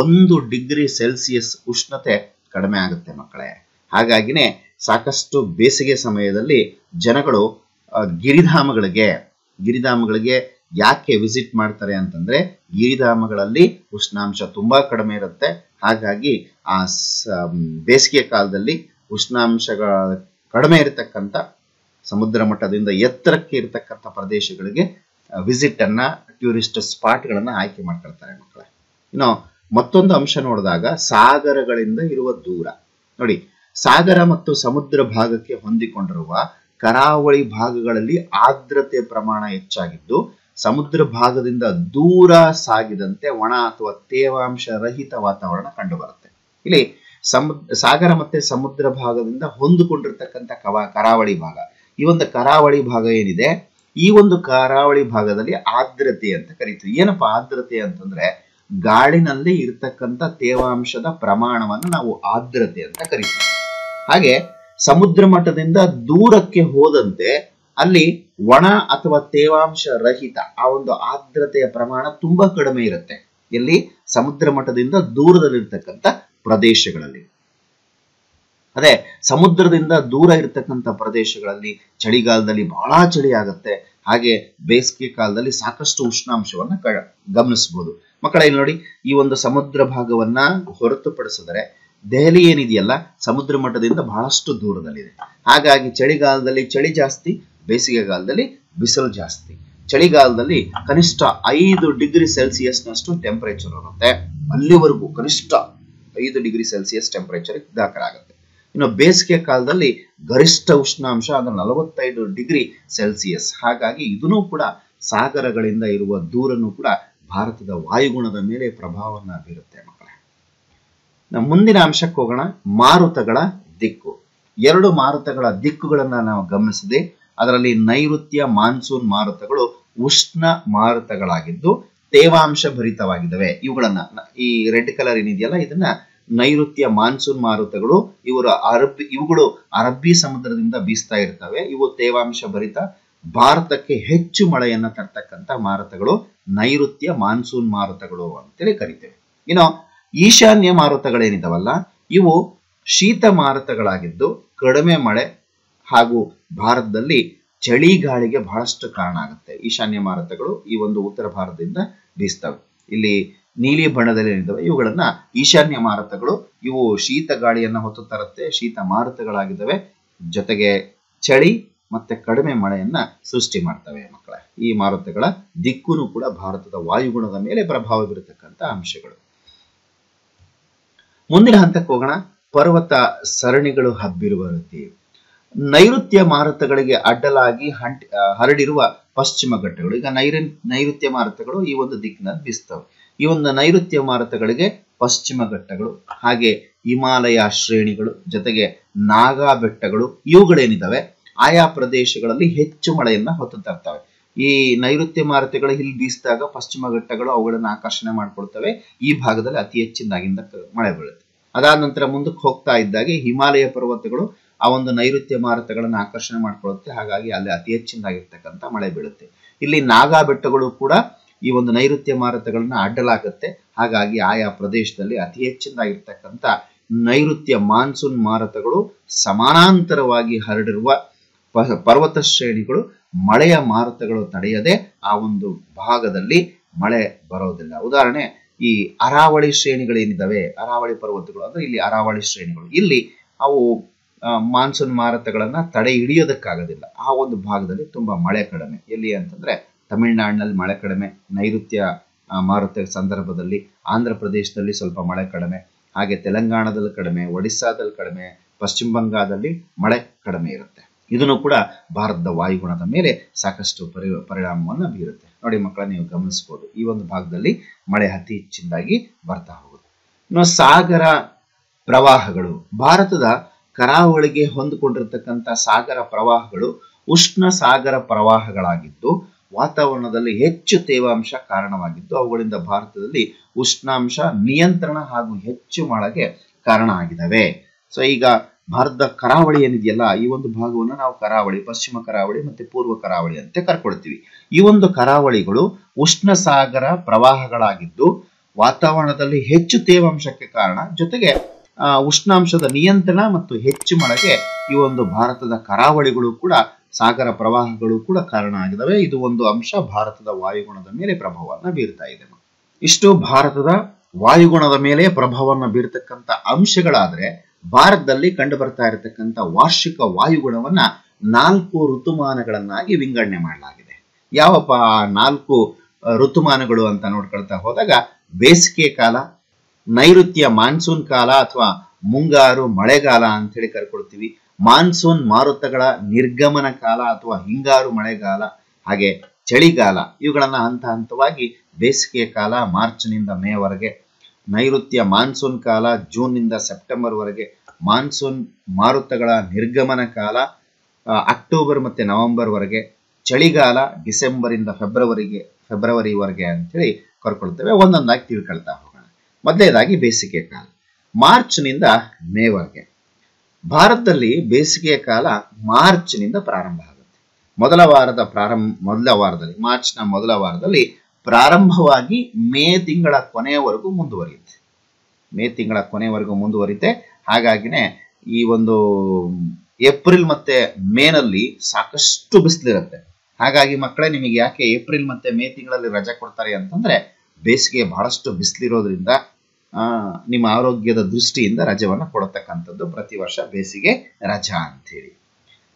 ಒಂದು ಡಿಗ್ರಿ ಸೆಲ್ಸಿಯಸ್ ಉಷ್ಣತೆ ಕಡಿಮೆ ಆಗುತ್ತೆ ಮಕ್ಕಳೇ. ಹಾಗಾಗಿನೇ ಸಾಕಷ್ಟು ಬೇಸಿಗೆ ಸಮಯದಲ್ಲಿ ಜನಗಳು ಗಿರಿಧಾಮಗಳಿಗೆ ಗಿರಿಧಾಮಗಳಿಗೆ ಯಾಕೆ ವಿಸಿಟ್ ಮಾಡ್ತಾರೆ ಅಂತಂದ್ರೆ ಗಿರಿಧಾಮಗಳಲ್ಲಿ ಉಷ್ಣಾಂಶ ತುಂಬಾ ಕಡಿಮೆ ಇರುತ್ತೆ. ಹಾಗಾಗಿ ಆ ಬೇಸಿಗೆ ಕಾಲದಲ್ಲಿ ಉಷ್ಣಾಂಶಗಳ ಕಡಿಮೆ ಇರತಕ್ಕಂಥ ಸಮುದ್ರ ಮಟ್ಟದಿಂದ ಎತ್ತರಕ್ಕೆ ಇರತಕ್ಕಂಥ ಪ್ರದೇಶಗಳಿಗೆ ವಿಸಿಟ್ ಅನ್ನ ಟೂರಿಸ್ಟ್ ಸ್ಪಾಟ್ಗಳನ್ನ ಆಯ್ಕೆ ಮಾಡ್ಕೊಳ್ತಾರೆ ಮಕ್ಕಳೇ. ಇನ್ನು ಮತ್ತೊಂದು ಅಂಶ ನೋಡಿದಾಗ ಸಾಗರಗಳಿಂದ ಇರುವ ದೂರ. ನೋಡಿ, ಸಾಗರ ಮತ್ತು ಸಮುದ್ರ ಭಾಗಕ್ಕೆ ಹೊಂದಿಕೊಂಡಿರುವ ಕರಾವಳಿ ಭಾಗಗಳಲ್ಲಿ ಆರ್ದ್ರತೆ ಪ್ರಮಾಣ ಹೆಚ್ಚಾಗಿದ್ದು, ಸಮುದ್ರ ಭಾಗದಿಂದ ದೂರ ಸಾಗಿದಂತೆ ಒಣ ಅಥವಾ ತೇವಾಂಶ ರಹಿತ ವಾತಾವರಣ ಕಂಡುಬರುತ್ತೆ. ಇಲ್ಲಿ ಸಮುದ್ರ ಸಾಗರ ಮತ್ತೆ ಸಮುದ್ರ ಭಾಗದಿಂದ ಹೊಂದಿಕೊಂಡಿರ್ತಕ್ಕಂಥ ಕವ, ಕರಾವಳಿ ಭಾಗ. ಈ ಒಂದು ಕರಾವಳಿ ಭಾಗ ಏನಿದೆ? ಈ ಒಂದು ಕರಾವಳಿ ಭಾಗದಲ್ಲಿ ಆರ್ದ್ರತೆ ಅಂತ ಕರಿತೀವಿ. ಏನಪ್ಪಾ ಆರ್ದ್ರತೆ ಅಂತಂದ್ರೆ? ಗಾಳಿನಲ್ಲಿ ಇರ್ತಕ್ಕಂಥ ತೇವಾಂಶದ ಪ್ರಮಾಣವನ್ನು ನಾವು ಆರ್ದ್ರತೆ ಅಂತ ಕರಿತೀವಿ. ಹಾಗೆ ಸಮುದ್ರ ಮಟ್ಟದಿಂದ ದೂರಕ್ಕೆ ಹೋದಂತೆ ಅಲ್ಲಿ ಒಣ ಅಥವಾ ತೇವಾಂಶ ರಹಿತ ಆ ಒಂದು ಆರ್ದ್ರತೆಯ ಪ್ರಮಾಣ ತುಂಬಾ ಕಡಿಮೆ ಇರುತ್ತೆ. ಇಲ್ಲಿ ಸಮುದ್ರ ಮಟ್ಟದಿಂದ ದೂರದಲ್ಲಿರ್ತಕ್ಕಂಥ ಪ್ರದೇಶಗಳಲ್ಲಿ. ಅದೇ ಸಮುದ್ರದಿಂದ ದೂರ ಇರತಕ್ಕಂಥ ಪ್ರದೇಶಗಳಲ್ಲಿ ಚಳಿಗಾಲದಲ್ಲಿ ಬಹಳ ಚಳಿ ಆಗುತ್ತೆ. ಹಾಗೆ ಬೇಸಿಗೆ ಕಾಲದಲ್ಲಿ ಸಾಕಷ್ಟು ಉಷ್ಣಾಂಶವನ್ನ ಗಮನಿಸಬಹುದು ಮಕ್ಕಳ ನೋಡಿ ಈ ಒಂದು ಸಮುದ್ರ ಭಾಗವನ್ನ ಹೊರತುಪಡಿಸಿದರೆ ದೆಹಲಿ ಏನಿದೆಯಲ್ಲ, ಸಮುದ್ರ ಮಟ್ಟದಿಂದ ಬಹಳಷ್ಟು ದೂರದಲ್ಲಿದೆ. ಹಾಗಾಗಿ ಚಳಿಗಾಲದಲ್ಲಿ ಚಳಿ ಜಾಸ್ತಿ, ಬೇಸಿಗೆಗಾಲದಲ್ಲಿ ಬಿಸಿಲು ಜಾಸ್ತಿ. ಚಳಿಗಾಲದಲ್ಲಿ ಕನಿಷ್ಠ ಐದು ಡಿಗ್ರಿ ಸೆಲ್ಸಿಯಸ್ನಷ್ಟು ಟೆಂಪರೇಚರ್ ಇರುತ್ತೆ. ಅಲ್ಲಿವರೆಗೂ ಕನಿಷ್ಠ ಐದು ಡಿಗ್ರಿ ಸೆಲ್ಸಿಯಸ್ ಟೆಂಪರೇಚರ್ ದಾಖಲಾಗುತ್ತೆ. ಇನ್ನು ಬೇಸಿಗೆ ಕಾಲದಲ್ಲಿ ಗರಿಷ್ಠ ಉಷ್ಣಾಂಶ ಅದು ನಲವತ್ತೈದು ಡಿಗ್ರಿ ಸೆಲ್ಸಿಯಸ್. ಹಾಗಾಗಿ ಇದನ್ನು ಕೂಡ ಸಾಗರಗಳಿಂದ ಇರುವ ದೂರನ್ನು ಕೂಡ ಭಾರತದ ವಾಯುಗುಣದ ಮೇಲೆ ಪ್ರಭಾವವನ್ನು ಬೀರುತ್ತೆ. ಮುಂದಿನ ಅಂಶಕ್ಕೆ ಹೋಗೋಣ. ಮಾರುತಗಳ ದಿಕ್ಕು. ಎರಡು ಮಾರುತಗಳ ದಿಕ್ಕುಗಳನ್ನ ನಾವು ಗಮನಿಸಿದೆ. ಅದರಲ್ಲಿ ನೈಋತ್ಯ ಮಾನ್ಸೂನ್ ಮಾರುತಗಳು ಉಷ್ಣ ಮಾರುತಗಳಾಗಿದ್ದು ತೇವಾಂಶ ಭರಿತವಾಗಿದ್ದಾವೆ. ಇವುಗಳನ್ನ ಈ ರೆಡ್ ಕಲರ್ ಏನಿದೆಯಲ್ಲ, ಇದನ್ನ ನೈಋತ್ಯ ಮಾನ್ಸೂನ್ ಮಾರುತಗಳು, ಇವರು ಅರಬ್ಬಿ, ಇವುಗಳು ಅರಬ್ಬಿ ಸಮುದ್ರದಿಂದ ಬೀಸ್ತಾ ಇರ್ತವೆ. ಇವು ತೇವಾಂಶ ಭರಿತ, ಭಾರತಕ್ಕೆ ಹೆಚ್ಚು ಮಳೆಯನ್ನ ತರ್ತಕ್ಕಂಥ ಮಾರುತಗಳು ನೈಋತ್ಯ ಮಾನ್ಸೂನ್ ಮಾರುತಗಳು ಅಂತೇಳಿ ಕರಿತೇವೆ. ಇನ್ನು ಈಶಾನ್ಯ ಮಾರುತಗಳೇನಿದಾವಲ್ಲ, ಇವು ಶೀತ ಮಾರುತಗಳಾಗಿದ್ದು ಕಡಿಮೆ ಮಳೆ ಹಾಗೂ ಭಾರತದಲ್ಲಿ ಚಳಿಗಾಳಿಗೆ ಬಹಳಷ್ಟು ಕಾರಣ ಆಗುತ್ತೆ. ಈಶಾನ್ಯ ಮಾರುತಗಳು ಈ ಒಂದು ಉತ್ತರ ಭಾರತದಿಂದ ಬೀಸ್ತವೆ. ಇಲ್ಲಿ ನೀಲಿ ಬಣ್ಣದಲ್ಲಿ ಏನಿದ್ದಾವೆ ಇವುಗಳನ್ನ ಈಶಾನ್ಯ ಮಾರುತಗಳು, ಇವು ಶೀತ ಗಾಳಿಯನ್ನ ಹೊತ್ತು ತರುತ್ತೆ, ಶೀತ ಮಾರುತಗಳಾಗಿದ್ದಾವೆ. ಜೊತೆಗೆ ಚಳಿ ಮತ್ತೆ ಕಡಿಮೆ ಮಳೆಯನ್ನ ಸೃಷ್ಟಿ ಮಾಡ್ತವೆ ಮಕ್ಕಳ. ಈ ಮಾರುತಗಳ ದಿಕ್ಕುನು ಕೂಡ ಭಾರತದ ವಾಯುಗುಣದ ಮೇಲೆ ಪ್ರಭಾವ ಬೀರತಕ್ಕಂಥ ಅಂಶಗಳು. ಮುಂದಿನ ಹಂತಕ್ಕೆ ಹೋಗೋಣ. ಪರ್ವತ ಸರಣಿಗಳು ಹಬ್ಬಿರುವ ರೀತಿ. ನೈಋತ್ಯ ಮಾರುತಗಳಿಗೆ ಅಡ್ಡಲಾಗಿ ಹಂಟ್ ಹರಡಿರುವ ಪಶ್ಚಿಮ ಘಟ್ಟಗಳು. ಈಗ ನೈರ, ನೈಋತ್ಯ ಮಾರುತಗಳು ಈ ಒಂದು ದಿಕ್ಕಿನಲ್ಲಿ ಬೀಸ್ತವೆ. ಈ ಒಂದು ನೈಋತ್ಯ ಮಾರುತಗಳಿಗೆ ಪಶ್ಚಿಮ ಘಟ್ಟಗಳು, ಹಾಗೆ ಹಿಮಾಲಯ ಶ್ರೇಣಿಗಳು, ಜೊತೆಗೆ ನಾಗಾ ಬೆಟ್ಟಗಳು, ಇವುಗಳೇನಿದಾವೆ? ಆಯಾ ಪ್ರದೇಶಗಳಲ್ಲಿ ಹೆಚ್ಚು ಮಳೆಯನ್ನ ಹೊತ್ತು ತರ್ತವೆ. ಈ ನೈಋತ್ಯ ಮಾರುತಗಳು ಇಲ್ಲಿ ಬೀಸಿದಾಗ ಪಶ್ಚಿಮ ಘಟ್ಟಗಳು ಅವುಗಳನ್ನು ಆಕರ್ಷಣೆ ಮಾಡ್ಕೊಳ್ತವೆ. ಈ ಭಾಗದಲ್ಲಿ ಅತಿ ಹೆಚ್ಚಿನದಾಗಿಂದ ಕ- ಮಳೆ ಬೀಳುತ್ತೆ. ಅದಾದ ನಂತರ ಮುಂದಕ್ಕೆ ಹೋಗ್ತಾ ಇದ್ದಾಗೆ ಹಿಮಾಲಯ ಪರ್ವತಗಳು ಆ ಒಂದು ನೈಋತ್ಯ ಮಾರುತಗಳನ್ನು ಆಕರ್ಷಣೆ ಮಾಡ್ಕೊಳ್ಳುತ್ತೆ ಹಾಗಾಗಿ ಅಲ್ಲಿ ಅತಿ ಹೆಚ್ಚಿನದಾಗಿರ್ತಕ್ಕಂಥ ಮಳೆ ಬೀಳುತ್ತೆ. ಇಲ್ಲಿ ನಾಗಾ ಬೆಟ್ಟಗಳು ಕೂಡ ಈ ಒಂದು ನೈಋತ್ಯ ಮಾರುತಗಳನ್ನ ಅಡ್ಡಲಾಗುತ್ತೆ. ಹಾಗಾಗಿ ಆಯಾ ಪ್ರದೇಶದಲ್ಲಿ ಅತಿ ಹೆಚ್ಚಿನದಾಗಿರ್ತಕ್ಕಂಥ ನೈಋತ್ಯ ಮಾನ್ಸೂನ್ ಮಾರುತಗಳು ಸಮಾನಾಂತರವಾಗಿ ಹರಡಿರುವ ಪರ್ವತ ಶ್ರೇಣಿಗಳು ಮಳೆಯ ಮಾರುತಗಳು ತಡೆಯದೆ ಆ ಒಂದು ಭಾಗದಲ್ಲಿ ಮಳೆ ಬರೋದಿಲ್ಲ. ಉದಾಹರಣೆ, ಈ ಅರಾವಳಿ ಶ್ರೇಣಿಗಳೇನಿದ್ದಾವೆ ಅರಾವಳಿ ಪರ್ವತಗಳು, ಅಂದ್ರೆ ಇಲ್ಲಿ ಅರಾವಳಿ ಶ್ರೇಣಿಗಳು. ಇಲ್ಲಿ ಅವು ಮಾನ್ಸೂನ್ ಮಾರುತಗಳನ್ನ ತಡೆ ಹಿಡಿಯೋದಕ್ಕಾಗೋದಿಲ್ಲ. ಆ ಒಂದು ಭಾಗದಲ್ಲಿ ತುಂಬಾ ಮಳೆ ಕಡಿಮೆ. ಎಲ್ಲಿ ಅಂತಂದ್ರೆ, ತಮಿಳುನಾಡಿನಲ್ಲಿ ಮಳೆ ಕಡಿಮೆ. ನೈಋತ್ಯ ಮಾರುತ ಸಂದರ್ಭದಲ್ಲಿ ಆಂಧ್ರ ಪ್ರದೇಶದಲ್ಲಿ ಸ್ವಲ್ಪ ಮಳೆ ಕಡಿಮೆ. ಹಾಗೆ ತೆಲಂಗಾಣದಲ್ಲಿ ಕಡಿಮೆ, ಒಡಿಸ್ಸಾದಲ್ಲಿ ಕಡಿಮೆ, ಪಶ್ಚಿಮ ಬಂಗಾಳದಲ್ಲಿ ಮಳೆ ಕಡಿಮೆ ಇರುತ್ತೆ. ಇದನ್ನು ಕೂಡ ಭಾರತದ ವಾಯುಗುಣದ ಮೇಲೆ ಸಾಕಷ್ಟು ಪರಿ, ಪರಿಣಾಮವನ್ನು ಬೀರುತ್ತೆ. ನೋಡಿ ಮಕ್ಕಳ, ನೀವು ಗಮನಿಸ್ಬೋದು. ಈ ಒಂದು ಭಾಗದಲ್ಲಿ ಮಳೆ ಅತಿ ಹೆಚ್ಚಿನದಾಗಿ ಬರ್ತಾ ಹೋಗುತ್ತೆ. ಇನ್ನು ಸಾಗರ ಪ್ರವಾಹಗಳು. ಭಾರತದ ಕರಾವಳಿಗೆ ಹೊಂದಿಕೊಂಡಿರ್ತಕ್ಕಂಥ ಸಾಗರ ಪ್ರವಾಹಗಳು ಉಷ್ಣ ಸಾಗರ ಪ್ರವಾಹಗಳಾಗಿದ್ದು, ವಾತಾವರಣದಲ್ಲಿ ಹೆಚ್ಚು ತೇವಾಂಶ ಕಾರಣವಾಗಿದ್ದು, ಅವುಗಳಿಂದ ಭಾರತದಲ್ಲಿ ಉಷ್ಣಾಂಶ ನಿಯಂತ್ರಣ ಹಾಗೂ ಹೆಚ್ಚು ಮಳೆಗೆ ಕಾರಣ ಆಗಿದ್ದಾವೆ. ಸೊ ಈಗ ಭಾರತದ ಕರಾವಳಿ ಏನಿದೆಯಲ್ಲ, ಈ ಒಂದು ಭಾಗವನ್ನು ನಾವು ಕರಾವಳಿ, ಪಶ್ಚಿಮ ಕರಾವಳಿ ಮತ್ತೆ ಪೂರ್ವ ಕರಾವಳಿ ಅಂತ ಕರ್ಕೊಳ್ತೀವಿ. ಈ ಒಂದು ಕರಾವಳಿಗಳು ಉಷ್ಣ ಸಾಗರ ಪ್ರವಾಹಗಳಾಗಿದ್ದು, ವಾತಾವರಣದಲ್ಲಿ ಹೆಚ್ಚು ತೇವಾಂಶಕ್ಕೆ ಕಾರಣ, ಜೊತೆಗೆ ಉಷ್ಣಾಂಶದ ನಿಯಂತ್ರಣ ಮತ್ತು ಹೆಚ್ಚು ಮಳೆಗೆ ಈ ಒಂದು ಭಾರತದ ಕರಾವಳಿಗಳು ಕೂಡ ಸಾಗರ ಪ್ರವಾಹಗಳು ಕೂಡ ಕಾರಣ ಆಗಿದ್ದಾವೆ ಇದು ಒಂದು ಅಂಶ ಭಾರತದ ವಾಯುಗುಣದ ಮೇಲೆ ಪ್ರಭಾವವನ್ನು ಬೀರ್ತಾ ಇದೆ. ಇಷ್ಟು ಭಾರತದ ವಾಯುಗುಣದ ಮೇಲೆ ಪ್ರಭಾವವನ್ನು ಬೀರ್ತಕ್ಕಂಥ ಅಂಶಗಳಾದ್ರೆ ಭಾರತದಲ್ಲಿ ಕಂಡು ಬರ್ತಾ ಇರತಕ್ಕಂಥ ವಾರ್ಷಿಕ ವಾಯುಗುಣವನ್ನ ನಾಲ್ಕು ಋತುಮಾನಗಳನ್ನಾಗಿ ವಿಂಗಡಣೆ ಮಾಡಲಾಗಿದೆ. ಯಾವಪ್ಪ ಆ ನಾಲ್ಕು ಋತುಮಾನಗಳು ಅಂತ ನೋಡ್ಕೊಳ್ತಾ ಹೋದಾಗ ಬೇಸಿಗೆ ಕಾಲ, ನೈಋತ್ಯ ಮಾನ್ಸೂನ್ ಕಾಲ ಅಥವಾ ಮುಂಗಾರು ಮಳೆಗಾಲ ಅಂತ ಹೇಳಿ ಕರ್ಕೊಳ್ತೀವಿ. ಮಾನ್ಸೂನ್ ಮಾರುತಗಳ ನಿರ್ಗಮನ ಕಾಲ ಅಥವಾ ಹಿಂಗಾರು ಮಳೆಗಾಲ, ಹಾಗೆ ಚಳಿಗಾಲ ಇವುಗಳನ್ನ ಹಂತ ಹಂತವಾಗಿ ಬೇಸಿಗೆ ಕಾಲ ಮಾರ್ಚ್ನಿಂದ ಮೇವರೆಗೆ ನೈಋತ್ಯ ಮಾನ್ಸೂನ್ ಕಾಲ ಜೂನ್ನಿಂದ ಸೆಪ್ಟೆಂಬರ್ ವರೆಗೆ ಮಾನ್ಸೂನ್ ಮಾರುತಗಳ ನಿರ್ಗಮನ ಕಾಲ ಅಕ್ಟೋಬರ್ ಮತ್ತೆ ನವೆಂಬರ್ ವರೆಗೆ ಚಳಿಗಾಲ ಡಿಸೆಂಬರ್ ಇಂದ ಫೆಬ್ರವರಿಗೆ, ಫೆಬ್ರವರಿವರೆಗೆ ಅಂತೇಳಿ ಕರ್ಕೊಳ್ತೇವೆ. ಒಂದೊಂದಾಗಿ ತಿಳ್ಕೊಳ್ತಾ ಹೋಗೋಣ. ಮೊದಲನೇದಾಗಿ ಬೇಸಿಗೆ ಕಾಲ. ಮಾರ್ಚ್ನಿಂದ ಮೇವರೆಗೆ. ಭಾರತದಲ್ಲಿ ಬೇಸಿಗೆಯ ಕಾಲ ಮಾರ್ಚ್ನಿಂದ ಪ್ರಾರಂಭ ಆಗುತ್ತೆ. ಮೊದಲ ವಾರದ ಪ್ರಾರಂಭ, ಮೊದಲ ವಾರದಲ್ಲಿ, ಮಾರ್ಚ್ನ ಮೊದಲ ವಾರದಲ್ಲಿ ಪ್ರಾರಂಭವಾಗಿ ಮೇ ತಿಂಗಳ ಕೊನೆಯವರೆಗೂ ಮುಂದುವರಿಯುತ್ತೆ. ಮೇ ತಿಂಗಳ ಕೊನೆಯವರೆಗೂ ಮುಂದುವರಿಯುತ್ತೆ. ಹಾಗಾಗಿನೇ ಈ ಒಂದು ಏಪ್ರಿಲ್ ಮತ್ತೆ ಮೇನಲ್ಲಿ ಸಾಕಷ್ಟು ಬಿಸಿಲಿರುತ್ತೆ. ಹಾಗಾಗಿ ಮಕ್ಕಳೇ, ನಿಮಗೆ ಯಾಕೆ ಏಪ್ರಿಲ್ ಮತ್ತೆ ಮೇ ತಿಂಗಳಲ್ಲಿ ರಜೆ ಕೊಡ್ತಾರೆ ಅಂತಂದ್ರೆ, ಬೇಸಿಗೆ ಬಹಳಷ್ಟು ಬಿಸಿಲಿರೋದ್ರಿಂದ ನಿಮ್ಮ ಆರೋಗ್ಯದ ದೃಷ್ಟಿಯಿಂದ ರಜವನ್ನು ಕೊಡತಕ್ಕಂಥದ್ದು ಪ್ರತಿ ವರ್ಷ ಬೇಸಿಗೆ ರಜಾ ಅಂತೇಳಿ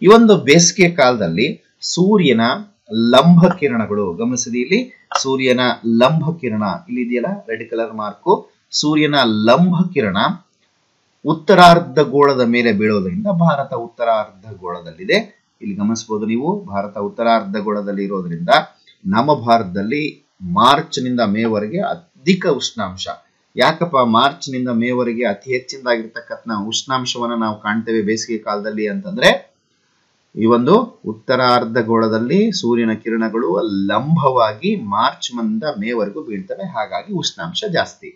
ಈ ಒಂದು ಬೇಸಿಗೆ ಕಾಲದಲ್ಲಿ ಸೂರ್ಯನ ಲಂಬ ಕಿರಣಗಳು. ಗಮನಿಸಿದಿ ಇಲ್ಲಿ? ಸೂರ್ಯನ ಲಂಬ ಕಿರಣ. ಇಲ್ಲಿ ಇದೆಯಲ್ಲ? Red colour mark. ಸೂರ್ಯನ ಲಂಬ ಕಿರಣ ಉತ್ತರಾರ್ಧ ಗೋಳದ ಮೇಲೆ ಬೀಳೋದ್ರಿಂದ ಭಾರತ ಉತ್ತರಾರ್ಧ ಗೋಳದಲ್ಲಿದೆ. ಇಲ್ಲಿ ಗಮನಿಸಬಹುದು ನೀವು. ಭಾರತ ಉತ್ತರಾರ್ಧ ಗೋಳದಲ್ಲಿ ಇರೋದ್ರಿಂದ ನಮ್ಮ ಭಾರತದಲ್ಲಿ ಮಾರ್ಚ್ನಿಂದ ಮೇವರೆಗೆ ಅಧಿಕ ಉಷ್ಣಾಂಶ. ಯಾಕಪ್ಪ? ಮಾರ್ಚ್ನಿಂದ ಮೇವರೆಗೆ ಅತಿ ಹೆಚ್ಚಿನದಾಗಿರ್ತಕ್ಕಂಥ ಉಷ್ಣಾಂಶವನ್ನ ನಾವು ಕಾಣ್ತೇವೆ ಬೇಸಿಗೆ ಕಾಲದಲ್ಲಿ ಅಂತಂದ್ರೆ ಈ ಒಂದು ಉತ್ತರಾರ್ಧಗೋಳದಲ್ಲಿ ಸೂರ್ಯನ ಕಿರಣಗಳು ಲಂಬವಾಗಿ ಮಾರ್ಚ್ನಿಂದ ಮೇವರೆಗೂ ಬೀಳ್ತವೆ. ಹಾಗಾಗಿ ಉಷ್ಣಾಂಶ ಜಾಸ್ತಿ.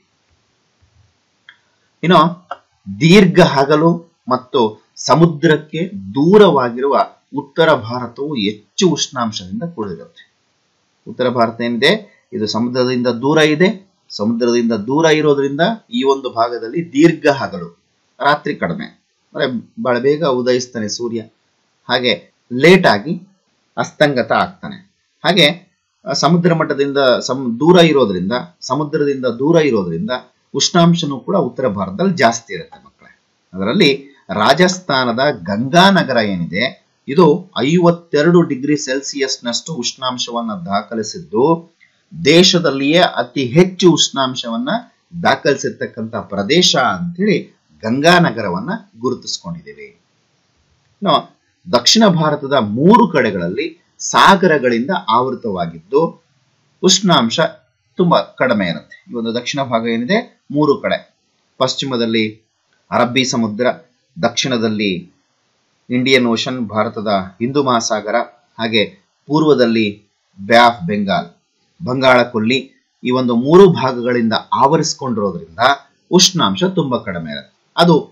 ಇನ್ನು ದೀರ್ಘ ಹಗಲು ಮತ್ತು ಸಮುದ್ರಕ್ಕೆ ದೂರವಾಗಿರುವ ಉತ್ತರ ಭಾರತವು ಹೆಚ್ಚು ಉಷ್ಣಾಂಶದಿಂದ ಕೂಡಿರುತ್ತೆ. ಉತ್ತರ ಭಾರತ ಏನಿದೆ? ಇದು ಸಮುದ್ರದಿಂದ ದೂರ ಇದೆ. ಸಮುದ್ರದಿಂದ ದೂರ ಇರೋದ್ರಿಂದ ಈ ಒಂದು ಭಾಗದಲ್ಲಿ ದೀರ್ಘ ಹಗಲು, ರಾತ್ರಿ ಕಡಿಮೆ. ಅಂದ್ರೆ ಬಹಳ ಬೇಗ ಉದಯಿಸ್ತಾನೆ ಸೂರ್ಯ. ಹಾಗೆ ಲೇಟ್ ಆಗಿ ಅಸ್ತಂಗತ ಆಗ್ತಾನೆ. ಹಾಗೆ ಸಮುದ್ರ ಮಟ್ಟದಿಂದ ಸಮ, ದೂರ ಇರೋದ್ರಿಂದ, ಸಮುದ್ರದಿಂದ ದೂರ ಇರೋದ್ರಿಂದ ಉಷ್ಣಾಂಶನೂ ಕೂಡ ಉತ್ತರ ಭಾರತದಲ್ಲಿ ಜಾಸ್ತಿ ಇರುತ್ತೆ ಮಕ್ಕಳೇ. ಅದರಲ್ಲಿ ರಾಜಸ್ಥಾನದ ಗಂಗಾನಗರ ಏನಿದೆ, ಇದು ಐವತ್ತೆರಡು ಡಿಗ್ರಿ ಸೆಲ್ಸಿಯಸ್ನಷ್ಟು ಉಷ್ಣಾಂಶವನ್ನು ದಾಖಲಿಸಿದ್ದು, ದೇಶದಲ್ಲಿಯೇ ಅತಿ ಹೆಚ್ಚು ಉಷ್ಣಾಂಶವನ್ನ ದಾಖಲಿಸಿರ್ತಕ್ಕಂಥ ಪ್ರದೇಶ ಅಂತೇಳಿ ಗಂಗಾನಗರವನ್ನ ಗುರುತಿಸ್ಕೊಂಡಿದ್ದೀವಿ. ದಕ್ಷಿಣ ಭಾರತದ ಮೂರು ಕಡೆಗಳಲ್ಲಿ ಸಾಗರಗಳಿಂದ ಆವೃತವಾಗಿದ್ದು, ಉಷ್ಣಾಂಶ ತುಂಬಾ ಕಡಿಮೆ ಇರುತ್ತೆ. ಈ ಒಂದು ದಕ್ಷಿಣ ಭಾಗ ಏನಿದೆ? ಮೂರು ಕಡೆ. ಪಶ್ಚಿಮದಲ್ಲಿ ಅರಬ್ಬಿ ಸಮುದ್ರ, ದಕ್ಷಿಣದಲ್ಲಿ ಇಂಡಿಯನ್ ಓಷನ್, ಭಾರತದ ಹಿಂದೂ ಮಹಾಸಾಗರ, ಹಾಗೆ ಪೂರ್ವದಲ್ಲಿ ಬ್ಯಾಫ್, ಬೆಂಗಾಲ್ ಬಂಗಾಳ ಕೊಲ್ಲಿ ಈ ಒಂದು ಮೂರು ಭಾಗಗಳಿಂದ ಆವರಿಸಿಕೊಂಡಿರೋದ್ರಿಂದ ಉಷ್ಣಾಂಶ ತುಂಬಾ ಕಡಿಮೆ ಇರುತ್ತೆ. ಅದು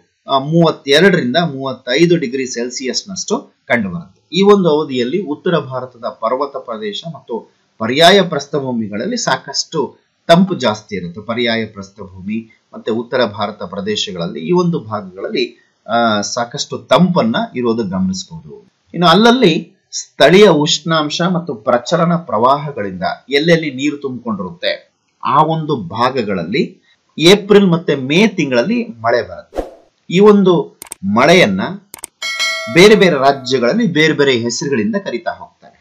ಮೂವತ್ತೆರಡರಿಂದ ಮೂವತ್ತೈದು ಡಿಗ್ರಿ ಸೆಲ್ಸಿಯಸ್ನಷ್ಟು ಕಂಡುಬರುತ್ತೆ. ಈ ಒಂದು ಅವಧಿಯಲ್ಲಿ ಉತ್ತರ ಭಾರತದ ಪರ್ವತ ಪ್ರದೇಶ ಮತ್ತು ಪರ್ಯಾಯ ಪ್ರಸ್ಥಭೂಮಿಗಳಲ್ಲಿ ಸಾಕಷ್ಟು ತಂಪು ಜಾಸ್ತಿ ಇರುತ್ತೆ. ಪರ್ಯಾಯ ಪ್ರಸ್ಥಭೂಮಿ ಮತ್ತೆ ಉತ್ತರ ಭಾರತ ಪ್ರದೇಶಗಳಲ್ಲಿ ಈ ಒಂದು ಭಾಗಗಳಲ್ಲಿ ಸಾಕಷ್ಟು ತಂಪನ್ನ ಇರೋದು ಗಮನಿಸಬಹುದು ಇನ್ನು ಅಲ್ಲಲ್ಲಿ ಸ್ಥಳೀಯ ಉಷ್ಣಾಂಶ ಮತ್ತು ಪ್ರಚಲನ ಪ್ರವಾಹಗಳಿಂದ ಎಲ್ಲೆಲ್ಲಿ ನೀರು ತುಂಬಿಕೊಂಡಿರುತ್ತೆ, ಆ ಒಂದು ಭಾಗಗಳಲ್ಲಿ ಏಪ್ರಿಲ್ ಮತ್ತೆ ಮೇ ತಿಂಗಳಲ್ಲಿ ಮಳೆ ಬರುತ್ತೆ. ಈ ಒಂದು ಮಳೆಯನ್ನ ಬೇರೆ ಬೇರೆ ರಾಜ್ಯಗಳಲ್ಲಿ ಬೇರೆ ಬೇರೆ ಹೆಸರುಗಳಿಂದ ಕರಿತಾ ಹೋಗ್ತಾರೆ.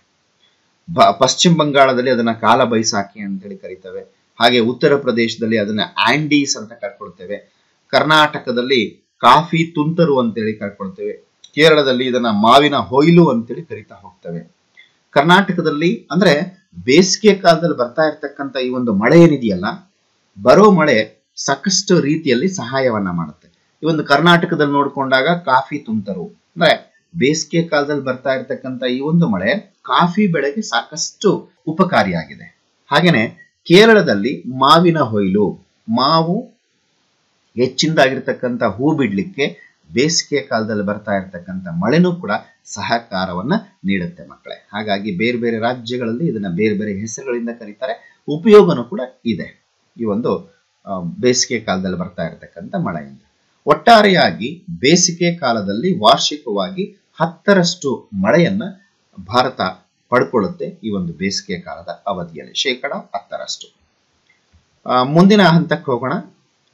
ಪಶ್ಚಿಮ ಬಂಗಾಳದಲ್ಲಿ ಅದನ್ನ ಕಾಲ ಬೈಸಾಖಿ ಅಂತೇಳಿ ಕರಿತೇವೆ. ಹಾಗೆ ಉತ್ತರ ಪ್ರದೇಶದಲ್ಲಿ ಅದನ್ನ ಆಂಡೀಸ್ ಅಂತ ಕರ್ಕೊಳ್ತೇವೆ. ಕರ್ನಾಟಕದಲ್ಲಿ ಕಾಫಿ ತುಂತರು ಅಂತೇಳಿ ಕರ್ಕೊಳ್ತೇವೆ. ಕೇರಳದಲ್ಲಿ ಇದನ್ನ ಮಾವಿನ ಹೊಯ್ಲು ಅಂತೇಳಿ ಕರಿತಾ ಹೋಗ್ತೇವೆ. ಕರ್ನಾಟಕದಲ್ಲಿ ಅಂದ್ರೆ ಬೇಸಿಗೆ ಕಾಲದಲ್ಲಿ ಬರ್ತಾ ಇರ್ತಕ್ಕಂಥ ಈ ಒಂದು ಮಳೆ ಏನಿದೆಯಲ್ಲ, ಬರೋ ಮಳೆ ಸಾಕಷ್ಟು ರೀತಿಯಲ್ಲಿ ಸಹಾಯವನ್ನ ಮಾಡುತ್ತೆ. ಈ ಒಂದು ಕರ್ನಾಟಕದಲ್ಲಿ ನೋಡ್ಕೊಂಡಾಗ ಕಾಫಿ ತುಂತರು ಅಂದ್ರೆ ಬೇಸಿಗೆ ಕಾಲದಲ್ಲಿ ಬರ್ತಾ ಇರ್ತಕ್ಕಂಥ ಈ ಒಂದು ಮಳೆ ಕಾಫಿ ಬೆಳೆಗೆ ಸಾಕಷ್ಟು ಉಪಕಾರಿಯಾಗಿದೆ. ಹಾಗೇನೆ ಕೇರಳದಲ್ಲಿ ಮಾವಿನ ಹೊಯ್ಲು, ಮಾವು ಹೆಚ್ಚಿಂದಾಗಿರ್ತಕ್ಕಂಥ ಹೂ ಬಿಡ್ಲಿಕ್ಕೆ ಬೇಸಿಗೆ ಕಾಲದಲ್ಲಿ ಬರ್ತಾ ಇರತಕ್ಕಂಥ ಮಳೆನೂ ಕೂಡ ಸಹಕಾರವನ್ನ ನೀಡುತ್ತೆ ಮಕ್ಕಳೇ. ಹಾಗಾಗಿ ಬೇರೆ ಬೇರೆ ರಾಜ್ಯಗಳಲ್ಲಿ ಇದನ್ನ ಬೇರೆ ಬೇರೆ ಹೆಸರುಗಳಿಂದ ಕರೀತಾರೆ. ಉಪಯೋಗನೂ ಕೂಡ ಇದೆ ಈ ಒಂದು ಬೇಸಿಗೆ ಕಾಲದಲ್ಲಿ ಬರ್ತಾ ಇರತಕ್ಕಂಥ ಮಳೆಯಿಂದ. ಒಟ್ಟಾರೆಯಾಗಿ ಬೇಸಿಗೆ ಕಾಲದಲ್ಲಿ ವಾರ್ಷಿಕವಾಗಿ ಹತ್ತರಷ್ಟು ಮಳೆಯನ್ನ ಭಾರತ ಪಡ್ಕೊಳ್ಳುತ್ತೆ ಈ ಒಂದು ಬೇಸಿಗೆ ಕಾಲದ ಅವಧಿಯಲ್ಲಿ. ಶೇಕಡ ಹತ್ತರಷ್ಟು. ಮುಂದಿನ ಹಂತಕ್ಕೆ ಹೋಗೋಣ.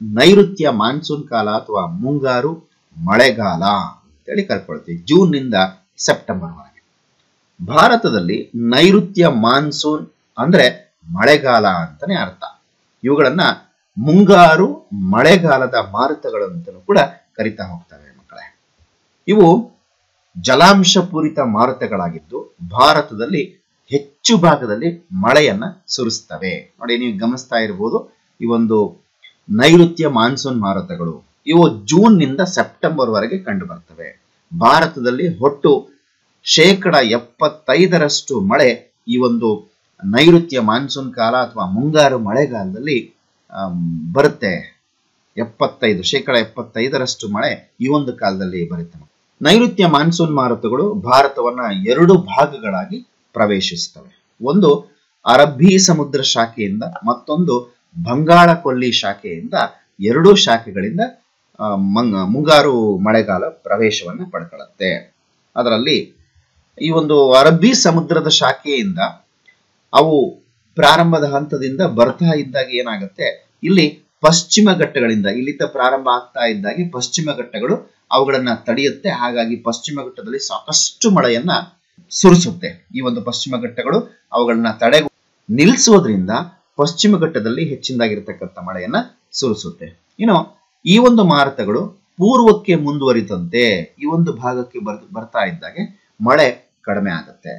ನೈಋತ್ಯ ಮಾನ್ಸೂನ್ ಕಾಲ ಅಥವಾ ಮುಂಗಾರು ಮಳೆಗಾಲ ಅಂತೇಳಿ ಕರ್ಕೊಳ್ತೀವಿ. ಜೂನ್ನಿಂದ ಸೆಪ್ಟೆಂಬರ್ ವರೆಗೆ. ಭಾರತದಲ್ಲಿ ನೈಋತ್ಯ ಮಾನ್ಸೂನ್ ಅಂದ್ರೆ ಮಳೆಗಾಲ ಅಂತಾನೆ ಅರ್ಥ. ಇವುಗಳನ್ನ ಮುಂಗಾರು ಮಳೆಗಾಲದ ಮಾರುತಗಳು ಕೂಡ ಕರಿತಾ ಹೋಗ್ತವೆ ಮಕ್ಕಳೇ. ಇವು ಜಲಾಂಶ ಪೂರಿತ ಮಾರುತಗಳಾಗಿದ್ದು ಭಾರತದಲ್ಲಿ ಹೆಚ್ಚು ಭಾಗದಲ್ಲಿ ಮಳೆಯನ್ನ ಸುರಿಸ್ತವೆ. ನೋಡಿ, ನೀವು ಗಮನಿಸ್ತಾ ಇರಬಹುದು ಈ ಒಂದು ನೈಋತ್ಯ ಮಾನ್ಸೂನ್ ಮಾರುತಗಳು, ಇವು ಜೂನ್ನಿಂದ ಸೆಪ್ಟೆಂಬರ್ ವರೆಗೆ ಕಂಡು ಬರ್ತವೆ ಭಾರತದಲ್ಲಿ ಒಟ್ಟು ಶೇಕಡ ಎಪ್ಪತ್ತೈದರಷ್ಟು ಮಳೆ ಈ ಒಂದು ನೈಋತ್ಯ ಮಾನ್ಸೂನ್ ಕಾಲ ಅಥವಾ ಮುಂಗಾರು ಮಳೆಗಾಲದಲ್ಲಿ ಬರುತ್ತೆ. ಎಪ್ಪತ್ತೈದು, ಶೇಕಡ ಎಪ್ಪತ್ತೈದರಷ್ಟು ಮಳೆ ಈ ಒಂದು ಕಾಲದಲ್ಲಿ ಬರುತ್ತೆ. ನೈಋತ್ಯ ಮಾನ್ಸೂನ್ ಮಾರುತಗಳು ಭಾರತವನ್ನ ಎರಡು ಭಾಗಗಳಾಗಿ ಪ್ರವೇಶಿಸ್ತವೆ ಒಂದು ಅರಬ್ಬಿ ಸಮುದ್ರ ಶಾಖೆಯಿಂದ, ಮತ್ತೊಂದು ಬಂಗಾಳ ಕೊಲ್ಲಿ ಶಾಖೆಯಿಂದ, ಎರಡೂ ಶಾಖೆಗಳಿಂದ ಮುಂಗಾರು ಮಳೆಗಾಲ ಪ್ರವೇಶವನ್ನು ಪಡ್ಕೊಳ್ಳುತ್ತೆ. ಅದರಲ್ಲಿ ಈ ಒಂದು ಅರಬ್ಬಿ ಸಮುದ್ರದ ಶಾಖೆಯಿಂದ ಅವು ಪ್ರಾರಂಭದ ಹಂತದಿಂದ ಬರ್ತಾ ಇದ್ದಾಗ ಏನಾಗುತ್ತೆ? ಇಲ್ಲಿ ಪಶ್ಚಿಮ ಘಟ್ಟಗಳಿಂದ, ಇಲ್ಲಿಂದ ಪ್ರಾರಂಭ ಆಗ್ತಾ ಇದ್ದಾಗೆ ಪಶ್ಚಿಮ ಘಟ್ಟಗಳು ಅವುಗಳನ್ನ ತಡೆಯುತ್ತೆ. ಹಾಗಾಗಿ ಪಶ್ಚಿಮ ಘಟ್ಟದಲ್ಲಿ ಸಾಕಷ್ಟು ಮಳೆಯನ್ನ ಸುರಿಸುತ್ತೆ. ಈ ಒಂದು ಪಶ್ಚಿಮ ಘಟ್ಟಗಳು ಅವುಗಳನ್ನ ತಡೆ ನಿಲ್ಲಿಸೋದ್ರಿಂದ ಪಶ್ಚಿಮ ಘಟ್ಟದಲ್ಲಿ ಹೆಚ್ಚಿನದಾಗಿರ್ತಕ್ಕಂಥ ಮಳೆಯನ್ನ ಸುರಿಸುತ್ತೆ. ಇನ್ನು ಈ ಒಂದು ಮಾರುತಗಳು ಪೂರ್ವಕ್ಕೆ ಮುಂದುವರಿತಂತೆ ಈ ಒಂದು ಭಾಗಕ್ಕೆ ಬರ್, ಬರ್ತಾ ಇದ್ದಾಗೆ ಮಳೆ ಕಡಿಮೆ ಆಗುತ್ತೆ.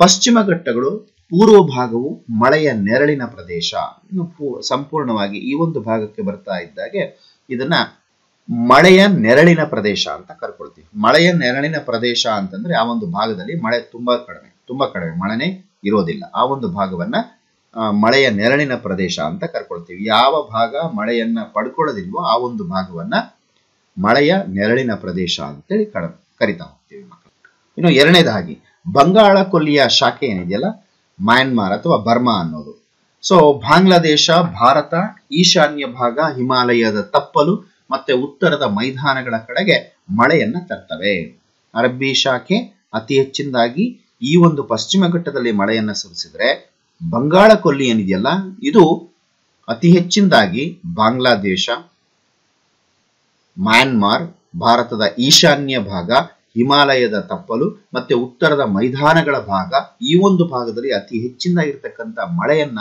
ಪಶ್ಚಿಮ ಘಟ್ಟಗಳು ಪೂರ್ವ ಭಾಗವು ಮಳೆಯ ನೆರಳಿನ ಪ್ರದೇಶ. ಸಂಪೂರ್ಣವಾಗಿ ಈ ಒಂದು ಭಾಗಕ್ಕೆ ಬರ್ತಾ ಇದ್ದಾಗೆ ಇದನ್ನ ಮಳೆಯ ನೆರಳಿನ ಪ್ರದೇಶ ಅಂತ ಕರ್ಕೊಳ್ತೀವಿ. ಮಳೆಯ ನೆರಳಿನ ಪ್ರದೇಶ ಅಂತಂದ್ರೆ ಆ ಒಂದು ಭಾಗದಲ್ಲಿ ಮಳೆ ತುಂಬಾ ಕಡಿಮೆ ತುಂಬಾ ಕಡಿಮೆ. ಮಳೆನೇ ಇರೋದಿಲ್ಲ. ಆ ಒಂದು ಭಾಗವನ್ನ ಮಳೆಯ ನೆರಳಿನ ಪ್ರದೇಶ ಅಂತ ಕರ್ಕೊಳ್ತೀವಿ. ಯಾವ ಭಾಗ ಮಳೆಯನ್ನ ಪಡ್ಕೊಳ್ಳೋದಿಲ್ವೋ ಆ ಒಂದು ಭಾಗವನ್ನ ಮಳೆಯ ನೆರಳಿನ ಪ್ರದೇಶ ಅಂತೇಳಿ ಕಡ, ಕರಿತಾ ಹೋಗ್ತೀವಿ ಮಕ್ಕಳು. ಇನ್ನು ಎರಡನೇದಾಗಿ ಬಂಗಾಳ ಕೊಲ್ಲಿಯ ಶಾಖೆ ಏನಿದೆಯಲ್ಲ ಮಯನ್ಮಾರ್ ಅಥವಾ ಬರ್ಮಾ ಅನ್ನೋದು. ಸೊ ಬಾಂಗ್ಲಾದೇಶ, ಭಾರತ, ಈಶಾನ್ಯ ಭಾಗ, ಹಿಮಾಲಯದ ತಪ್ಪಲು ಮತ್ತೆ ಉತ್ತರದ ಮೈದಾನಗಳ ಕಡೆಗೆ ಮಳೆಯನ್ನ ತರ್ತವೆ. ಅರಬ್ಬಿ ಶಾಖೆ ಅತಿ ಹೆಚ್ಚಿನದಾಗಿ ಈ ಒಂದು ಪಶ್ಚಿಮ ಘಟ್ಟದಲ್ಲಿ ಮಳೆಯನ್ನ ಸುರಿಸಿದ್ರೆ ಬಂಗಾಳ ಕೊಲ್ಲಿ ಏನಿದೆಯಲ್ಲ, ಇದು ಅತಿ ಹೆಚ್ಚಿನದಾಗಿ ಬಾಂಗ್ಲಾದೇಶ ಮ್ಯಾನ್ಮಾರ್ ಭಾರತದ ಈಶಾನ್ಯ ಭಾಗ ಹಿಮಾಲಯದ ತಪ್ಪಲು ಮತ್ತೆ ಉತ್ತರದ ಮೈದಾನಗಳ ಭಾಗ ಈ ಒಂದು ಭಾಗದಲ್ಲಿ ಅತಿ ಹೆಚ್ಚಿನದಾಗಿರ್ತಕ್ಕಂಥ ಮಳೆಯನ್ನ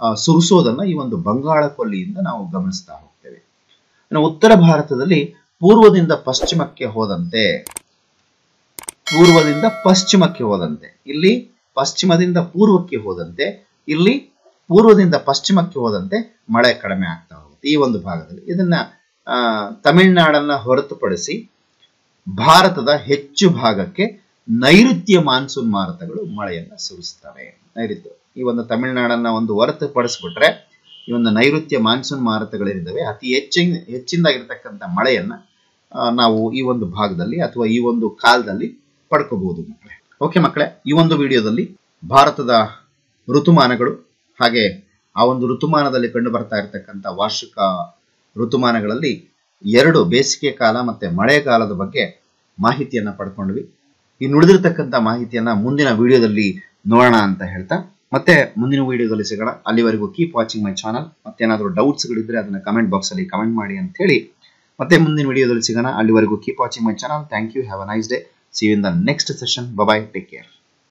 ಆ, ಸುರಿಸೋದನ್ನ ಈ ಒಂದು ಬಂಗಾಳ ಕೊಲ್ಲಿಯಿಂದ ನಾವು ಗಮನಿಸ್ತಾ ಹೋಗ್ತೇವೆ. ಉತ್ತರ ಭಾರತದಲ್ಲಿ ಪೂರ್ವದಿಂದ ಪಶ್ಚಿಮಕ್ಕೆ ಹೋದಂತೆ ಪೂರ್ವದಿಂದ ಪಶ್ಚಿಮಕ್ಕೆ ಹೋದಂತೆ ಇಲ್ಲಿ ಪಶ್ಚಿಮದಿಂದ ಪೂರ್ವಕ್ಕೆ ಹೋದಂತೆ ಇಲ್ಲಿ ಪೂರ್ವದಿಂದ ಪಶ್ಚಿಮಕ್ಕೆ ಹೋದಂತೆ ಮಳೆ ಕಡಿಮೆ ಆಗ್ತಾ ಹೋಗುತ್ತೆ ಈ ಒಂದು ಭಾಗದಲ್ಲಿ. ಇದನ್ನ ತಮಿಳುನಾಡನ್ನ ಹೊರತುಪಡಿಸಿ ಭಾರತದ ಹೆಚ್ಚು ಭಾಗಕ್ಕೆ ನೈಋತ್ಯ ಮಾನ್ಸೂನ್ ಮಾರುತಗಳು ಮಳೆಯನ್ನ ಸುರಿಸ್ತವೆ ನೈಋತ್ಯ ಈ ಒಂದು ತಮಿಳುನಾಡನ್ನ ಒಂದು ಹೊರತುಪಡಿಸ್ಬಿಟ್ರೆ ಈ ಒಂದು ನೈಋತ್ಯ ಮಾನ್ಸೂನ್ ಮಾರುತಗಳೇನಿದ್ದಾವೆ ಅತಿ ಹೆಚ್ಚಿನ ಹೆಚ್ಚಿನದಾಗಿರ್ತಕ್ಕಂಥ ಮಳೆಯನ್ನ ನಾವು ಈ ಒಂದು ಭಾಗದಲ್ಲಿ ಅಥವಾ ಈ ಒಂದು ಕಾಲದಲ್ಲಿ ಪಡ್ಕೋಬಹುದು ಮಕ್ಕಳೇ. ಓಕೆ ಮಕ್ಕಳೇ, ಈ ಒಂದು ವಿಡಿಯೋದಲ್ಲಿ ಭಾರತದ ಋತುಮಾನಗಳು ಹಾಗೆ ಆ ಒಂದು ಋತುಮಾನದಲ್ಲಿ ಕಂಡು ಬರ್ತಾ ಇರತಕ್ಕಂಥ ವಾರ್ಷಿಕ ಋತುಮಾನಗಳಲ್ಲಿ ಎರಡು ಬೇಸಿಗೆ ಕಾಲ ಮತ್ತೆ ಮಳೆಗಾಲದ ಬಗ್ಗೆ ಮಾಹಿತಿಯನ್ನ ಪಡ್ಕೊಂಡ್ವಿ. ಈ ನುಡಿದಿರ್ತಕ್ಕಂಥ ಮಾಹಿತಿಯನ್ನ ಮುಂದಿನ ವಿಡಿಯೋದಲ್ಲಿ ನೋಡೋಣ ಅಂತ ಹೇಳ್ತಾ, ಮತ್ತೆ ಮುಂದಿನ ವಿಡಿಯೋದಲ್ಲಿ ಸಿಗೋಣ. ಅಲ್ಲಿವರೆಗೂ ಕೀಪ್ ವಾಚಿಂಗ್ ಮೈ ಚಾನಲ್ ಮತ್ತೇನಾದರೂ ಡೌಟ್ಸ್ಗಳಿದ್ರೆ ಅದನ್ನ ಕಮೆಂಟ್ ಬಾಕ್ಸ್ ಅಲ್ಲಿ ಕಮೆಂಟ್ ಮಾಡಿ ಅಂತ ಹೇಳಿ. ಮತ್ತೆ ಮುಂದಿನ ವಿಡಿಯೋದಲ್ಲಿ ಸಿಗೋಣ. ಅಲ್ಲಿವರೆಗೂ keep watching my channel thank you have a nice day see in the next session bye bye take care